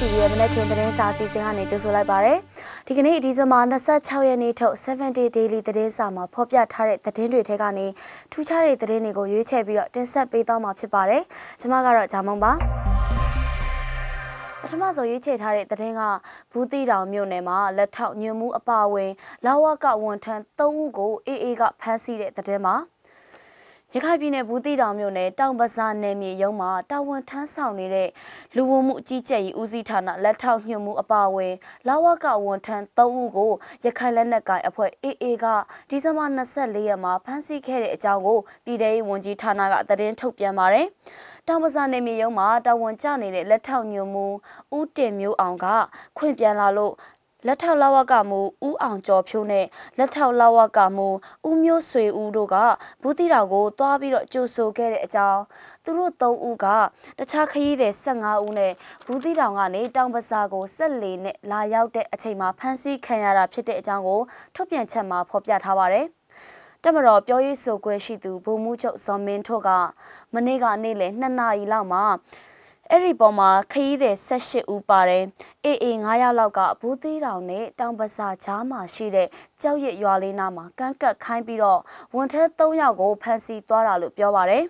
ဆိုင်နေတီဗီရဲ့မနက်ခင်းသတင်းစာအစီအစဉ်ကနေကြိုဆိုလိုက်ပါရစေ။ဒီကနေ့ဒီဇင်ဘာ26ရက်နေ့ထုတ်70 Daily သတင်းစာမှာဖော်ပြထားတဲ့သတင်းတွေထဲကနေထူးခြားတဲ့သတင်းတွေကိုရွေးချယ်ပြီးတော့တင်ဆက်ပေးသွားမှာဖြစ်ပါတယ်။ကျွန်မကတော့ဂျာမုံပါ။ပထမဆုံးရွေးချယ်ထားတဲ့သတင်းကဘူးတီတောင်မြို့နယ်မှာလက်ထောက်ညွှန်မှုအပါအဝင်လာဝကဝန်ထမ်း3ဦးကိုအေးအေးကဖမ်းဆီးတဲ့သတင်းမှာ ရခိုင်ပြည်နယ်ဘူးတီတောင်မြို့နယ်တောင်ပဇာနယ်မြေရုံးမှာတာဝန်ထမ်းဆောင်နေတဲ့လူဝင်မှုအကြီးကျယ်ရေးဦးစီးဌာနလက်ထောက်ညွှန်မှုအပါအဝင်လာဝကဝန်ထမ်း3ဦးကိုရခိုင်လက်နက်ကိုင်အဖွဲ့ AA ကဒီဇင်ဘာ24ရက်မှာဖမ်းဆီးခဲ့တဲ့အကြောင်းကိုပြည်ထောင်စုဝန်ကြီးဌာနကသတင်းထုတ်ပြန်ပါတယ်။တောင်ပဇာနယ်မြေရုံးမှာတာဝန်ကျနေတဲ့လက်ထောက်ညွှန်မှုဦးတင်မျိုးအောင်ကခွင့်ပြန်လာလို့ လက်ထောက်လဝကမူဦးအောင်ကျော်ဖြိုးနဲ့လက်ထောက်လဝကမူဦးမျိုးဆွေဦးတို့ကဘူးတီတော်ကိုတွားပြီးတော့ကြိုဆိုခဲ့တဲ့အကြောင်းသူတို့၃ဦးကတခြားခရီးသည်15ဦးနဲ့ဘူးတီတောင်ကနေတောင်ပစာကိုဆက်လေနဲ့လာရောက်တဲ့အချိန်မှာဖမ်းဆီးခံရတာဖြစ်တဲ့အကြောင်းကိုထုတ်ပြန်ချက်မှာဖော်ပြထားပါတယ်တမတော်ပြောရေးဆိုခွင့်ရှိသူဗိုလ်မှူးချုပ်ဇော်မင်းထွတ်ကမနေ့ကနေ့လယ်2နာရီလောက်မှာ အဲ့ဒီပေါ်မှာခရီးသည်18ဦးပါတယ်အေးအေး9ရောက်လောက်ကဘူးသေးတောင်နဲ့တောင်ပစာချားမှာရှိတဲ့ကြောက်ရရွာလေးနားမှာကန့်ကတ်ခိုင်းပြီးတော့ဝန်ထမ်း3ယောက်ကိုဖမ်းဆီးသွားတာလို့ပြောပါတယ်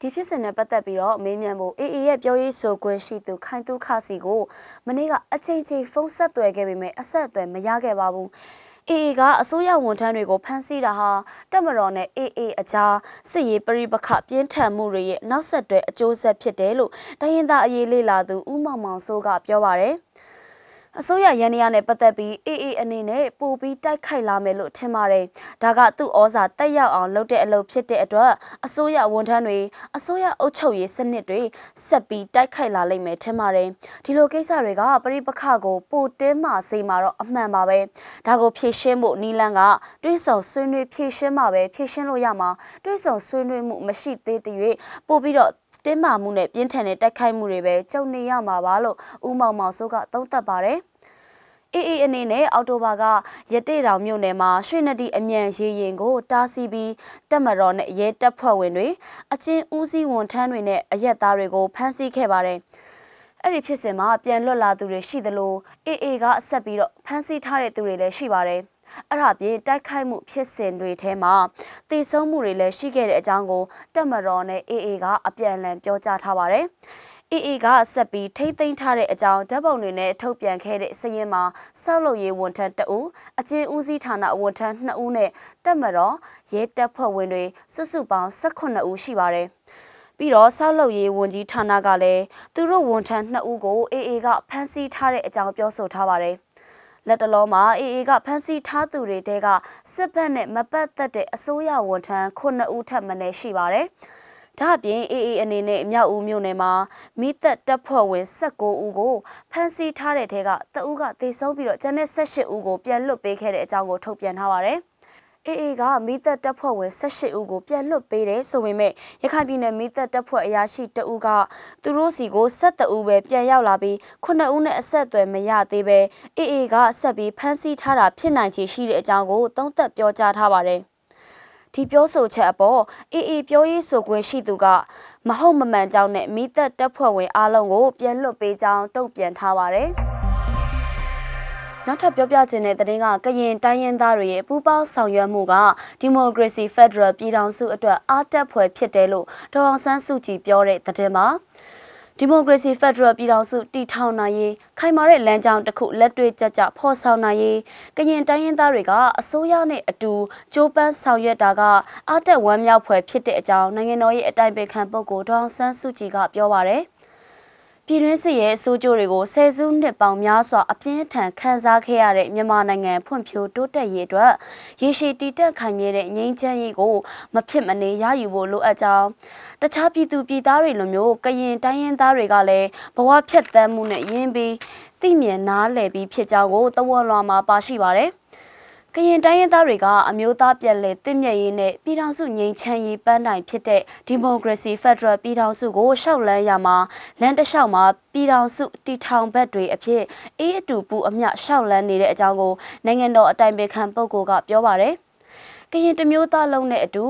ဒီဖြစ်စဉ်နဲ့ပတ်သက်ပြီးတော့မေးမြန်းဖို့အေအေရဲ့ပြောရေးဆိုခွင့်ရှိသူခိုင်သူခစီကိုမနေ့ကအချိန်ချင်းဖုန်းဆက်သွယ်ခဲ့ပေမဲ့အဆက်အသွယ်မရခဲ့ပါဘူး အေအေကအစိုးရဝန်ထမ်းတွေကိုဖမ်းဆီးတာဟာတက်မတော်နဲ့အေအေအကြားစစ်ရေးပရိပခပြင်းထန်မှုတွေရဲ့နောက်ဆက်တွဲအကျိုးဆက်ဖြစ်တယ်လို့တိုင်းရင်းသားအရေးလေလာသူဦးမောင်မောင်စိုးကပြောပါရယ် အစိုးရရန်ရနဲ့ပတ်သက်ပြီးအေအေအနေနဲ့ပို့ပြီးတိုက်ခိုက်လာမယ်လို့ထင်ပါတယ်။ဒါကသူ့ဩဇာတက်ရောက်အောင်လုပ်တဲ့အလုပ်ဖြစ်တဲ့အတွက်အစိုးရဝန်ထမ်းတွေအစိုးရအုပ်ချုပ်ရေးစနစ်တွေဆက်ပြီးတိုက်ခိုက်လာလိမ့်မယ်ထင်ပါတယ်။ဒီလိုကိစ္စတွေကပရိပခကိုပိုတင်းမာစေမှာတော့အမှန်ပါပဲ။ဒါကိုဖြည့်ရှင်းဖို့နီလန်းကတွေးဆောင်ဆွေးနွေးဖြည့်ရှင်းမှာပဲဖြည့်ရှင်းလို့ရမှာတွေးဆောင်ဆွေးနွေးမှုမရှိသေးတဲ့၍ပို့ပြီးတော့ တင်းမာမှုနဲ့ပြင်းထန်တဲ့တိုက်ခိုက်မှုတွေပဲကြုံနေရမှာပါလို့ဦးမောင်မောင်စိုးကသုံးသပ်ပါတယ်အေးအေးအနေနဲ့အော်တိုဘာကရတေတောင်မြို့နယ်မှာရွှေနဒီအမြန်ရေရင်ကိုတားဆီးပြီးတက်မတော်နဲ့ရဲတပ်ဖွဲ့ဝင်တွေအချင်းဦးစီးဝန်ထမ်းတွေနဲ့အရက်သားတွေကိုဖမ်းဆီးခဲ့ပါတယ်။ အဲ့ဒီဖြစ်စဉ်မှာပြန်လွတ်လာသူတွေရှိသလိုအေးအေးကအဆက်ပြီးတော့ဖမ်းဆီးထားတဲ့သူတွေလည်းရှိပါတယ်။အဲ့ဒါပြင်တိုက်ခိုက်မှုဖြစ်စဉ်တွေထဲမှာတည်ဆုံမှုတွေလည်းရှိခဲ့တဲ့အကြောင်းကိုတက်မတော်နဲ့အေးအေးကအပြန်အလှန်ပြောကြားထားပါတယ်။အေအေကဆက်ပြီးထိမ့်သိမ်းထားတဲ့အကြောင်းဓာတ်ပုံတွေနဲ့ထုတ်ပြန်ခဲ့တဲ့စည်ရင်မှာစောက်လုပ်ရေးဝန်ထမ်းတအူအကျဉ်ဦးစီးဌာနဝန်ထမ်း2ဦးနဲ့တက်မတော်ရဲတပ်ဖွဲ့ဝင်တွေစုစုပေါင်း18ဦးရှိပါတယ် ပြီးတော့ဆောက်လုပ်ရေးဝန်ကြီးဌာနကလည်းသူတို့ဝန်ထမ်း2ဦးကိုအေအေကဖမ်းဆီးထားတဲ့အကြောင်းပြောဆိုထားပါတယ်လက်တလုံးမှာအေအေကဖမ်းဆီးထားသူတွေတဲကစစ်ဘက်နဲ့မပတ်သက်တဲ့အစိုးရဝန်ထမ်း9ဦးထပ်မံရှိပါတယ်။ဒါအပြင်အေးအေးအနေနဲ့မြောက်ဦးမြို့နယ်မှာမိသက်တပ်ဖွဲ့ဝင်19ဦးကိုဖမ်းဆီးထားတဲ့ထဲကတအူးကသေဆုံးပြီးတော့ကျန်တဲ့18ဦးကိုပြန်လွတ်ပေးခဲ့တဲ့အကြောင်းကိုထုတ်ပြန်ထားပါတယ်။ အေးအေးကမိသက်တပ်ဖွဲ့ဝင်18ဦးကိုပြန်လွတ်ပေးတယ်ဆိုပေမဲ့ရခိုင်ပြည်နယ်မိသက်တပ်ဖွဲ့အရာရှိတဦးကသူတို့စီကို17ဦးပဲပြန်ရောက်လာပြီး9ဦးနဲ့အဆက်အသွယ်မရသေးပဲအေးအေးကဆက်ပြီးဖမ်းဆီးထားတာဖြစ်နိုင်ချေရှိတဲ့အကြောင်းကိုသုံးသပ်ပြောကြားထားပါတယ်။ဒီပြောဆိုချက်အပေါ်အေးအေးပြောရေးဆိုခွင့်ရှိသူကမဟုတ်မမှန်ကြောင်းနဲ့မိသက်တပ်ဖွဲ့ဝင်အားလုံးကိုပြန်လွတ်ပေးကြောင်းတုံ့ပြန်ထားပါတယ် နောက်ထပ်ပြောပြခြင်းတဲ့သတင်းကကရင်တိုင်းရင်းသားတွေရဲ့ပူးပေါင်းဆောင်ရွက်မှုကဒီမိုကရေစီဖက်ဒရယ်ပြည်ထောင်စုအတွက်အားတက်ဖွယ်ဖြစ်တယ်လို့ဒေါအောင်ဆန်းစုကြည်ပြောတဲ့သတင်းမှာဒီမိုကရေစီဖက်ဒရယ်ပြည်ထောင်စုတည်ထောင်နိုင်ရေးခိုင်မာတဲ့လမ်းကြောင်းတစ်ခုလက်တွေ့ကျကျဖော်ဆောင်နိုင်ရေးကရင်တိုင်းရင်းသားတွေကအစိုးရနဲ့အတူကြိုးပမ်းဆောင်ရွက်တာကအတက်ဝမ်းမြောက်ဖွယ်ဖြစ်တဲ့အကြောင်းနိုင်ငံတော်ရဲ့အတိုင်ပင်ခံပုဂ္ဂိုလ်ဒေါအောင်ဆန်းစုကြည်ကပြောပါရယ် ပြည်တွင်းစစ်ရဲ့အဆိုးကျိုးတွေကိုဆယ်စုနှစ်ပေါင်းများစွာအပြင်းထန်ခံစားခဲ့ရတဲ့မြန်မာနိုင်ငံဖွံ့ဖြိုးတိုးတက်ရေးအတွက်ရေရှည်တည်တံ့ခိုင်မြဲတဲ့ငြိမ်းချမ်းရေးကိုမဖြစ်မနေရယူဖို့လိုအပ်ကြောင်းတခြားပြည်သူပြည်သားတွေလိုမျိုးကရင်တိုင်းရင်းသားတွေကလည်းဘဝဖြတ်သန်းမှုနဲ့ရင်းပြီးသိမြင်နားလည်ပြီးဖြစ်ကြောင်းကိုတဝက်လွှာမှာပါရှိပါတယ်။ ကရင်တိုင်းရင်းသားတွေကအမျိုးသားပြည်လဲတင့်မြတ်ရေးနဲ့ပြည်ထောင်စုငြိမ်းချမ်းရေးပန်းတိုင်ဖြစ်တဲ့ဒီမိုကရေစီဖက်ဒရယ်ပြည်ထောင်စုကိုရှောက်လန်းရမှာလမ်းတစ်လျှောက်မှာပြည်ထောင်စုတီထောင်ဘက်တွေအဖြစ်အေးအတူပူအမျှရှောက်လန်းနေတဲ့အကြောင်းကိုနိုင်ငံတော်အတိုင်ပင်ခံပုဂ္ဂိုလ်ကပြောပါတယ် ကရင်တမျိုးသားလုံးနဲ့အတူ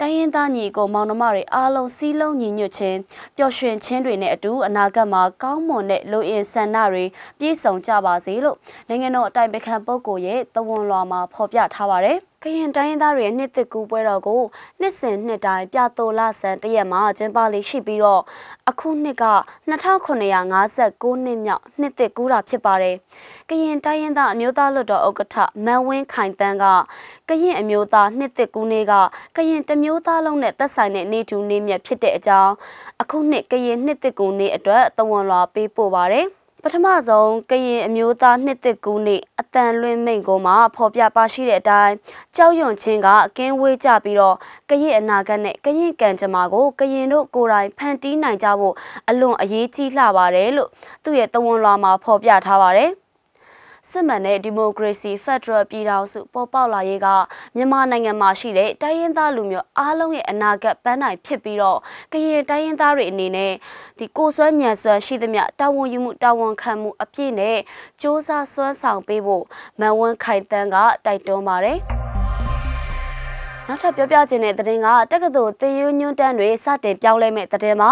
တိုင်းရင်းသားညီကိုမောင်နှမတွေအားလုံးစည်းလုံးညီညွတ်ခြင်းပျော်ရွှင်ခြင်းတွေနဲ့အတူအနာဂတ်မှာကောင်းမွန်တဲ့လူအင်ဆန္ဒတွေပြည့်စုံကြပါစေလို့နိုင်ငံတော်အတိုင်ပင်ခံပုဂ္ဂိုလ်ရဲ့သဝန်လွှာမှာဖော်ပြထားပါတယ်။ကရင်တိုင်းရင်းသားတွေရဲ့နှစ်သက်ကူပွဲတော်ကိုနှစ်စဉ်နှစ်တိုင်းပြတိုလဆန်တရက်မှာကျင်းပလေးရှိပြီးတော့အခုနှစ်က2959နှစ်မြောက်နှစ်သက်ကူတာဖြစ်ပါတယ်။ကရင်တိုင်းရင်းသားအမျိုးသားလွှတ်တော်ဥက္ကဋ္ဌမန်ဝင်းခိုင်တန်းကကရင်အမျိုးသားနှစ်သက်ကူနေ့ကကရင်တမျိုးသားလုံးနဲ့သက်ဆိုင်တဲ့နေ့တူနေ့မြတ်ဖြစ်တဲ့အကြောင်းအခုနှစ်ကရင်နှစ်သက်ကူနေ့အတွက်သဝန်လွှာပေးပို့ပါတယ်။ ပထမဆုံးကရင်အမျိုးသားနှစ်သက်ကူးနေ့အတန်လွင်မိန်ကိုမှာဖော်ပြပါရှိတဲ့အတိုင်းကြောက်ရွံ့ခြင်းကအကင်းဝေးကြပြီးတော့ကရင်အနာဂတ်နဲ့ကရင်ကံကြမ္မာကိုကရင်တို့ကိုယ်တိုင်ဖန်တီးနိုင်ကြဖို့အလွန်အရေးကြီးလှပါတယ်လို့သူ့ရဲ့တဝန်လွှာမှာဖော်ပြထားပါတယ်။ စစ်မှန်တဲ့ဒီမိုကရေစီဖက်ဒရယ်ပြည်ထောင်စုပေါ်ပေါက်လာရေးကမြန်မာနိုင်ငံမှာရှိတဲ့တိုင်းရင်းသားလူမျိုးအားလုံးရဲ့အနာဂတ်ပန်းနိုင်ဖြစ်ပြီးတော့ကရင်တိုင်းရင်းသားတွေအနေနဲ့ဒီကိုဆွဲညံဆွဲရှိသမျှတာဝန်ယူမှုတာဝန်ခံမှုအပြည့်နဲ့စ조사စွမ်းဆောင်ပေးဖို့မန်ဝန်းခိုင်တန်းကတိုက်တွန်းပါတယ်။ နောက်ထပ်ပြောပြခြင်းတဲ့သတင်းကတက္ကသိုလ်သင်ယူညွန်းတန်းတွေစတင်ပြောင်းလဲမဲ့သတင်းမှာ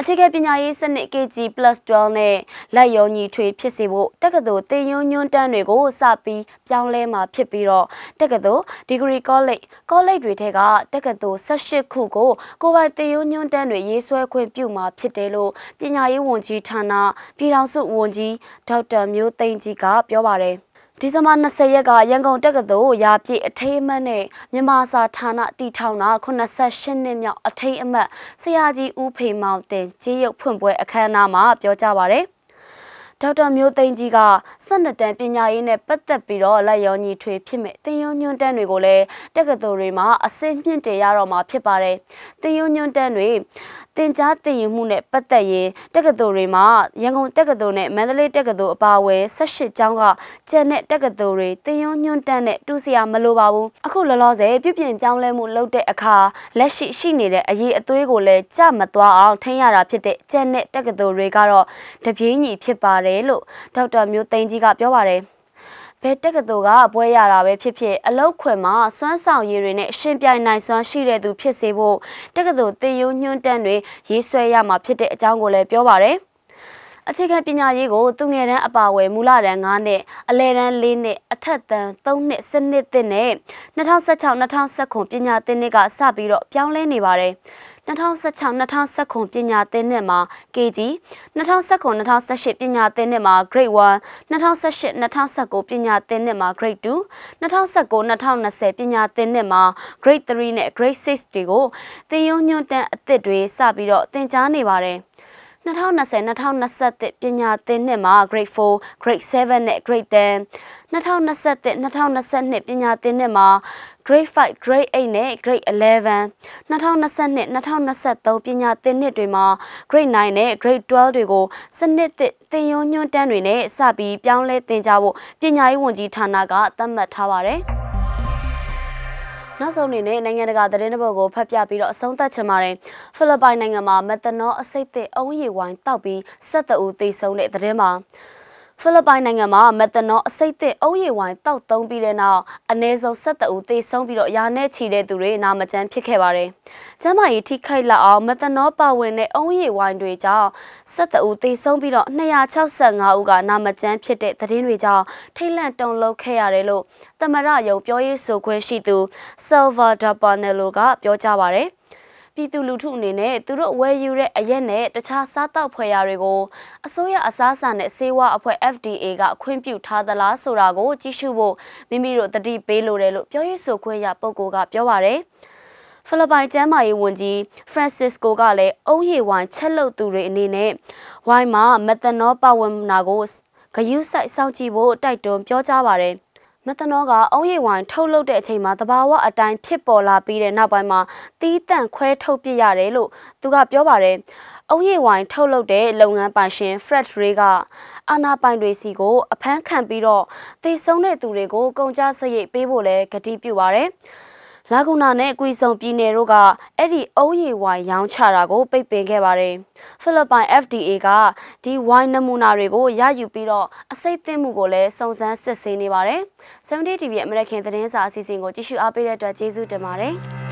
အခြေခံပညာရေးစနစ် KG+12 နဲ့လက်ရုံညီထွေဖြစ်စေဖို့တက္ကသိုလ်သင်ယူညွန်းတန်းတွေကိုစပြီးပြောင်းလဲမှာဖြစ်ပြီးတော့တက္ကသိုလ် Degree College College တွေထဲကတက္ကသိုလ်18ခုကိုကိုပိုင်သင်ယူညွန်းတန်းတွေရေးဆွဲခွင့်ပြုမှာဖြစ်တယ်လို့ပညာရေးဝန်ကြီးဌာနပြည်ထောင်စုဝန်ကြီးဒေါက်တာမျိုးသိန်းကြီးကပြောပါတယ် ဒီဇင်ဘာ20ရက်ကရန်ကုန်တက္ကသိုလ်ရာပြည့်အထိမ်းအမှတ်နဲ့မြန်မာစာဌာနတည်ထောင်တာ88နှစ်မြောက်အထိမ်းအမှတ်ဆရာကြီးဦးဖေမောင်တင်ကြေးရုပ်ဖွင့်ပွဲအခမ်းအနားမှာပြောကြားပါရယ်ဒေါက်တာမျိုးသိန်းကြီးက12တန်းပညာရေးနဲ့ပတ်သက်ပြီးတော့လက်ရောညီထွေဖြစ်မဲ့တင်ယုံညွန်းတန်းတွေကိုလည်းတက္ကသိုလ်တွေမှာအစင်းမြင့်တင်ရတော့မှာဖြစ်ပါတယ်။တင်ယုံညွန်းတန်းတွေ တင် जा တင်ယူမှုနဲ့ပတ်သက်ရင်တက္ကသိုလ်တွေမှာရန်ကုန်တက္ကသိုလ်နဲ့မန္တလေးတက္ကသိုလ်အပါအဝင်18ကျောင်းကကျန်တဲ့တက္ကသိုလ်တွေတင်ယုံညွန်းတန်းနဲ့တူစရာမလိုပါဘူး။အခုလောလောဆယ်ပြုပြင်ပြောင်းလဲမှုလုပ်တဲ့အခါလက်ရှိရှိနေတဲ့အရေးအသွေးကိုလည်းကြမသွားအောင်ထိန်းရတာဖြစ်တဲ့ကျန်တဲ့တက္ကသိုလ်တွေကတော့တပြေးညီဖြစ်ပါတယ်လို့ဒေါက်တာမျိုးသိန်းကြီးကပြောပါတယ် ဘယ်တက္ကသိုလ်ကပွဲရတာပဲဖြစ်ဖြစ်အလောက်ခွင်မှာစွမ်းဆောင်ရည်တွေနဲ့ရှင်ပြိုင်နိုင်စွမ်းရှိတဲ့သူဖြစ်စေဖို့တက္ကသိုလ်တင်ယုံညွှန်းတန်းတွေရေးဆွဲရမှာဖြစ်တဲ့အကြောင်းကိုလည်းပြောပါရယ်အခြေခံပညာရေးကိုသူငယ်တန်းအပါအဝယ်မူလတန်း9နှစ်အလယ်တန်း4နှစ်အထက်တန်း3နှစ်စနစ်သစ်နဲ့2016-2019ပညာသင်နှစ်ကစပြီးတော့ပြောင်းလဲနေပါတယ် 2016-2019ပညာသင်နှစ်မှာ KG 2019-2018ပညာသင်နှစ်မှာ Grade 1 2018-2019ပညာသင်နှစ်မှာ Grade 2 2019-2020ပညာသင်နှစ်မှာ Grade 3နဲ့ Grade 6တွေကိုသင်ရိုးညွှန်းတန်းအသစ်တွေစပြီးတော့သင်ကြားနေပါတယ် 2020-2021ပညာသင်နှစ်မှာ Grade 4, Grade 7နဲ့ Grade 10 2021-2022ပညာသင်နှစ်မှာ Grade 5, Grade 8နဲ့ Grade 11 2022-2023ပညာသင်နှစ်တွေမှာ Grade 9နဲ့ Grade 12တွေကိုစနစ်သစ်သင်ရိုးညွှန်းတန်းတွေနဲ့စပြီးပြောင်းလဲသင်ကြားဖို့ပညာရေးဝန်ကြီးဌာနကသတ်မှတ်ထားပါတယ်။ နောက်ဆုံးအနေနဲ့နိုင်ငံတကာသတင်းတစ်ပုဒ်ကိုဖတ်ပြပြီးတော့အဆုံးသတ်ချင်ပါတယ်။ဖိလစ်ပိုင်နိုင်ငံမှာမက်သနောအဆိပ်သင့်အုံးရည်ဝိုင်းတောက်ပြီး12ဦးသေဆုံးတဲ့သတင်းမှာ ဖိလစ်ပိုင်နိုင်ငံမှာမက်သနောအဆိပ်သင့်အုံးရည်ဝိုင်းတောက်သုံးပြီးတဲ့နောက်အနည်းဆုံး12ဦးသေဆုံးပြီးတော့ရာနဲ့ချီတဲ့သူတွေနာမကျန်းဖြစ်ခဲ့ပါတယ်။ကျန်းမာရေးထိခိုက်လောက်အောင်မက်သနောပါဝင်တဲ့အုံးရည်ဝိုင်းတွေကြောင့်12ဦးသေဆုံးပြီးတော့265ဦးကနာမကျန်းဖြစ်တဲ့သတင်းတွေကြောင့်ထိတ်လန့်တုန်လှုပ်ခဲ့ရတယ်လို့သမရယုံပြောရေးဆိုခွင့်ရှိသူ Salvador Panelo ကပြောကြားပါတယ် ပြည်သူလူထုအနေနဲ့သူတို့ဝယ်ယူတဲ့အရက်နဲ့တခြားစားတောက်ဖွယ်ရာတွေကိုအစိုးရအစားအစာနဲ့ဆေးဝါးအဖွဲ့ FDA ကခွင့်ပြုထားသလားဆိုတာကိုကြည့်ရှုဖို့မိမိတို့တတိပေးလိုတယ်လို့ပြောရေးဆိုခွင့်ရပုဂ္ဂိုလ်ကပြောပါရယ်ဖိလစ်ပိုင်ကျန်းမာရေးဝန်ကြီးဖရန်စစ်ကိုကလည်းအုံးရီဝိုင်ချက်လုတ်သူတွေအနေနဲ့ဝိုင်းမှာမက်သနောပါဝင်နာကိုဂယုစိုက်စောင့်ကြည့်ဖို့တိုက်တွန်းပြောကြားပါတယ် မက်သနောကအုံးရည်ဝိုင်ထုတ်လုပ်တဲ့အချိန်မှာသဘာဝအတိုင်းဖြစ်ပေါ်လာပြီးတဲ့နောက်ပိုင်းမှာတီးတန့်ခွဲထုတ်ပြရတယ်လို့သူကပြောပါတယ်။အုံးရည်ဝိုင်ထုတ်လုပ်တဲ့လုပ်ငန်းပိုင်ရှင် Fred Ray ကအာနာပိုင်တွေစီကိုအဖမ်းခံပြီးတော့တည်ဆုံးတဲ့သူတွေကိုကုန်ကြစရိတ်ပေးဖို့လဲကတိပြုပါတယ်။ လာကူနာနဲ့ကွီဆုံပြည်နယ်တို့ကအဲ့ဒီအုံးရီဝိုင်ရောင်းချတာကိုပိတ်ပင်ခဲ့ပါတယ်။ဖိလစ်ပိုင် FDA ကဒီဝိုင်နမူနာတွေကိုရယူပြီးတော့အစိတ်သင့်မှုကိုလည်းစုံစမ်းစစ်ဆေးနေပါတယ်။70 TV ရဲ့အမေရိကန်သတင်းစာအစီအစဉ်ကိုကြည့်ရှုအားပေးတဲ့အတွက်ကျေးဇူးတင်ပါတယ်။